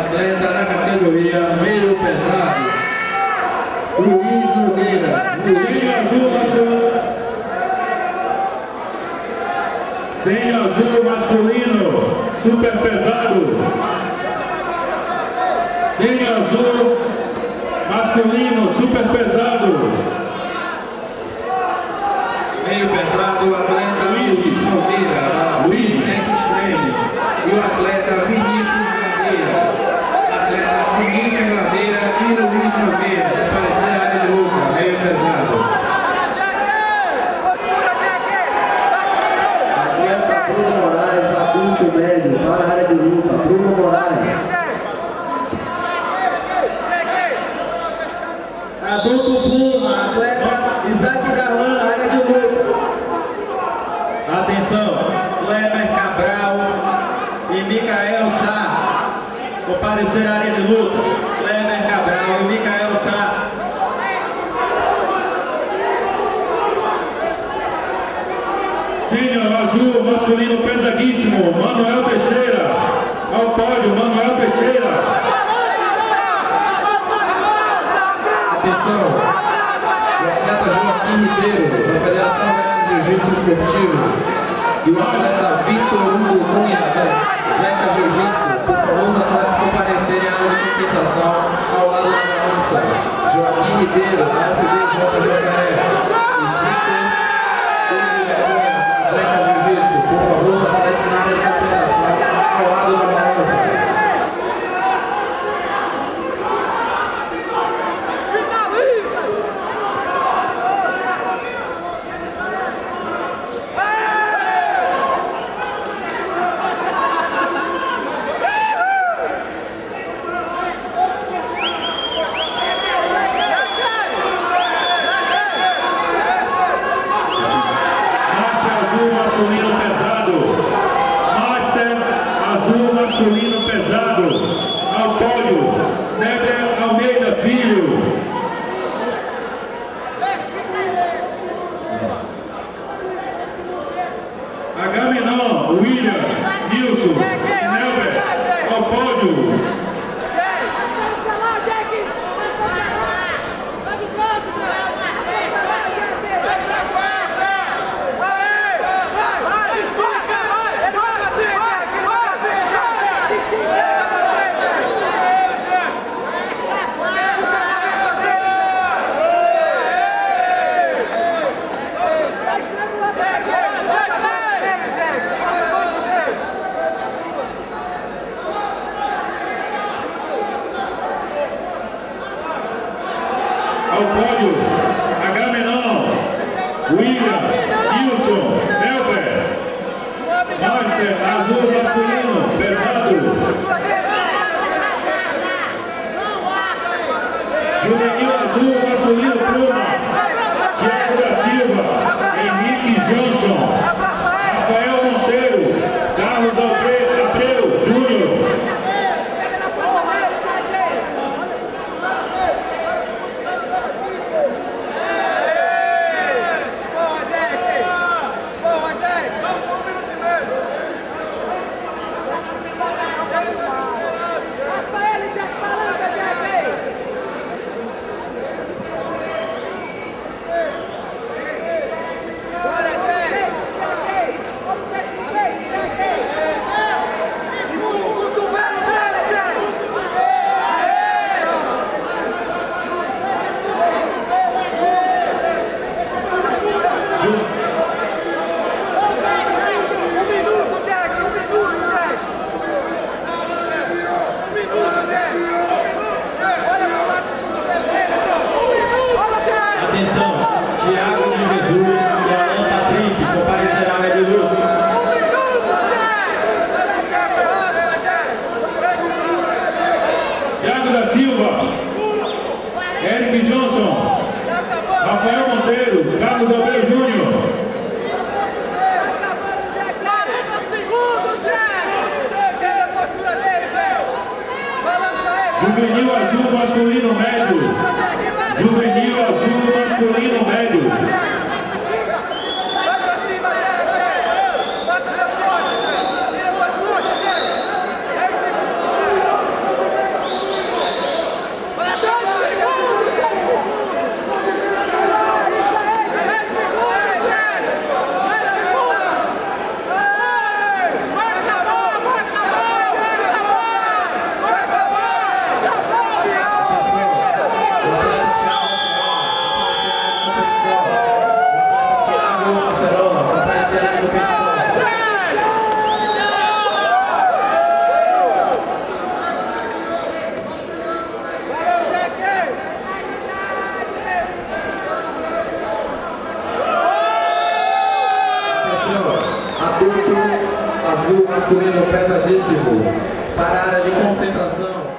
atleta na categoria meio pesado. Luiz Nogueira, Sem azul masculino. Sem azul masculino, super pesado. Sem azul masculino, super pesado. meio pesado, o atleta Luiz Nogueira, da Luiz Extreme, e o atleta Vinícius Ladeira. Atleta Vinícius Ladeira e Luiz Nogueira, aparecer a área de luta, meio pesado. Atleta Bruno Moraes, adulto médio, para a área de luta. Bruno Moraes. Adulto Puma, atleta Isaac Darlan, área de luta. Atenção, Kleber Cabral e Micael Sá. Comparecer à área de luta. Kleber Cabral e Micael Sá. Sênior azul masculino pesadíssimo, Manuel Teixeira. Ao pódio, Manuel Teixeira. Atenção, o atleta Joaquim Ribeiro, da Federação Goiana de Jiu-Jitsu Esportivo, e o atleta Vitor Hugo Cunha, da Zeca Jiu-Jitsu, os atletas comparecerem à área de concentração ao lado da balança. Joaquim Ribeiro, da FBJJE, e Vitor Hugo Cunha, da Zeca Jiu-Jitsu, por favor, os atletas na área de concentração ao lado da balança. Master azul masculino pesado. Master azul masculino pesado. Ao pódio, Neber Almeida Filho. Agamenon, William, Nilson, Neber, ao pódio. Pódio, Agamenon, William, Nilson, Neber. Master azul masculino pesado. Juvenil azul masculino pluma. Tiago da Silva, Henrique Johnson, Rafael Monteiro, Carlos Alfredo Abreu Júnior. Atenção, Thiago de Jesus e Alan Patrick comparecerá à área de luta. Thiago da Silva, Eric Johnson, Rafael Monteiro, Carlos Abreu Júnior. Juvenil azul masculino médio. Juvenil azul masculino médio. assim, ó, adulto, azul masculino pesadíssimo, para a de concentração.